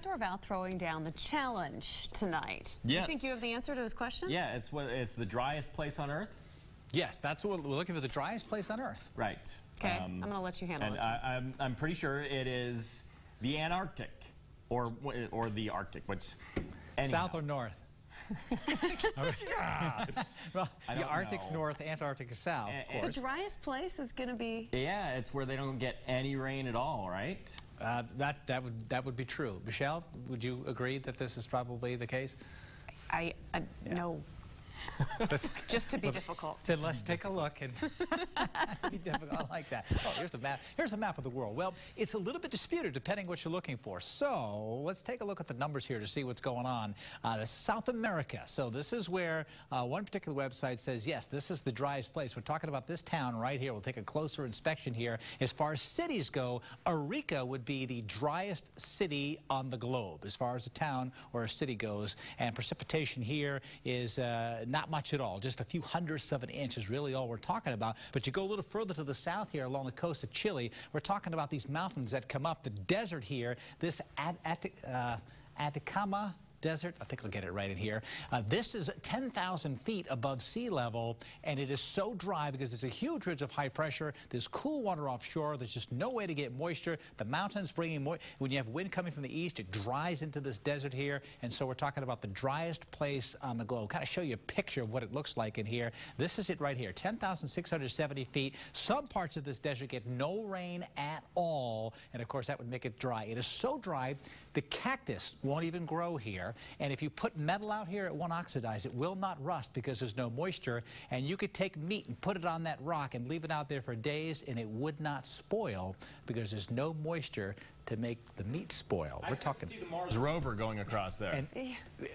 got Dorval throwing down the challenge tonight. Yes. You think you have the answer to his question? Yeah, it's what it's the driest place on Earth. Yes, that's what we're looking for, the driest place on Earth. Right. Okay, um, I'm going to let you handle and this. one. I, I'm I'm pretty sure it is the Antarctic, or or the Arctic, which anyhow. South or north? well, the Arctic's know. north, Antarctic is south, And- of the driest place is going to be. Yeah, it's where they don't get any rain at all, right? Uh, that, that, would, that would be true. Michelle, would you agree that this is probably the case? I, I no. Just to be difficult. Then let's take a look and be difficult. I like that. Oh, here's the map. Here's a map of the world. Well, it's a little bit disputed depending what you're looking for. So let's take a look at the numbers here to see what's going on. Uh, this is South America. So this is where uh, one particular website says, yes, this is the driest place. We're talking about this town right here. We'll take a closer inspection here. As far as cities go, Arica would be the driest city on the globe as far as a town or a city goes. And precipitation here is uh, not much at all, just a few hundredths of an inch is really all we're talking about. But you go a little further to the south here along the coast of Chile, we're talking about these mountains that come up, the desert here, this uh, Atacama Desert, I think I'll get it right in here. Uh, this is 10,000 feet above sea level, and it is so dry because it's a huge ridge of high pressure. There's cool water offshore. There's just no way to get moisture. The mountains bringing moisture. When you have wind coming from the east, it dries into this desert here, and so we're talking about the driest place on the globe. Kind of show you a picture of what it looks like in here. This is it right here, 10,670 feet. Some parts of this desert get no rain at all, and of course that would make it dry. It is so dry, the cactus won't even grow here. And if you put metal out here, it won't oxidize. It will not rust because there's no moisture. And you could take meat and put it on that rock and leave it out there for days, and it would not spoil because there's no moisture to make the meat spoil. I We're expect talking. to see the Mars rover going across there. And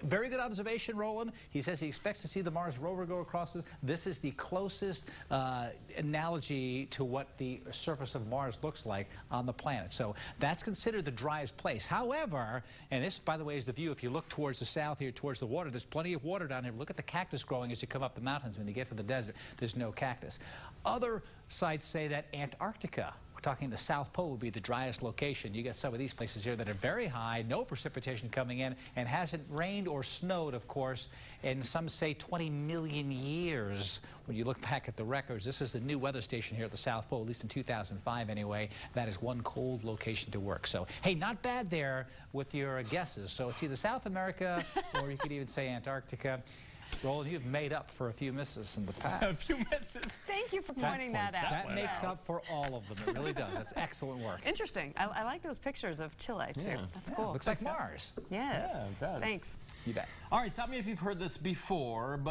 very good observation, Roland. He says he expects to see the Mars rover go across this. This is the closest uh, analogy to what the surface of Mars looks like on the planet. So that's considered the driest place. However, and this, by the way, is the view if you look towards the south here, towards the water, there's plenty of water down here. Look at the cactus growing as you come up the mountains. When you get to the desert, there's no cactus. Other sites say that Antarctica talking the South Pole would be the driest location. You get some of these places here that are very high, no precipitation coming in, and hasn't rained or snowed, of course, in some say 20 million years. When you look back at the records, this is the new weather station here at the South Pole, at least in 2005 anyway. That is one cold location to work. So, hey, not bad there with your guesses. So it's either South America or you could even say Antarctica. Roland, you've made up for a few misses in the past. a few misses. Thank you for pointing that, out. That one makes up for all of them. It really does. That's excellent work. Interesting. I, I like those pictures of Chile, too. Yeah. That's Yeah, cool. Looks like Mars. Yes. Yeah, it does. Thanks. You bet. All right, stop me if you've heard this before, but